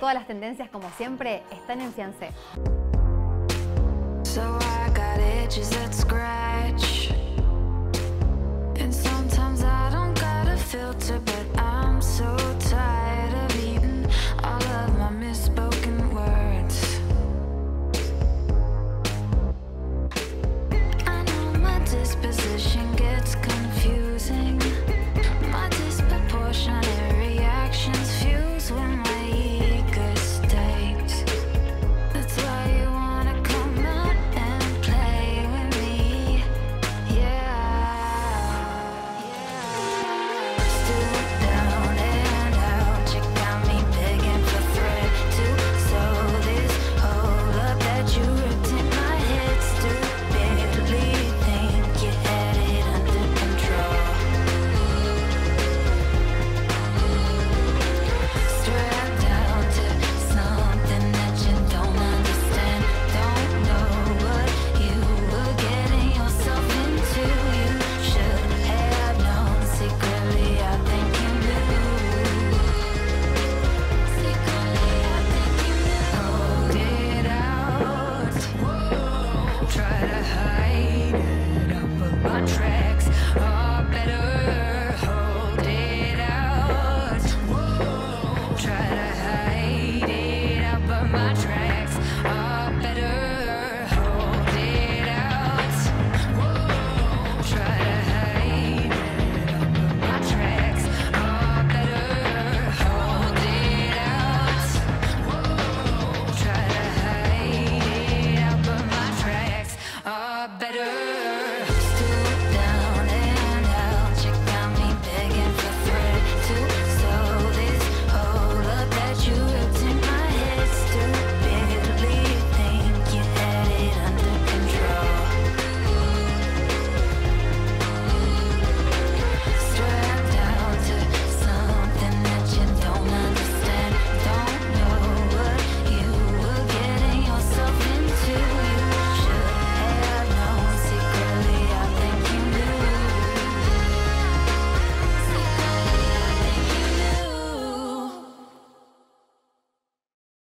Todas las tendencias, como siempre, están en Fiancé.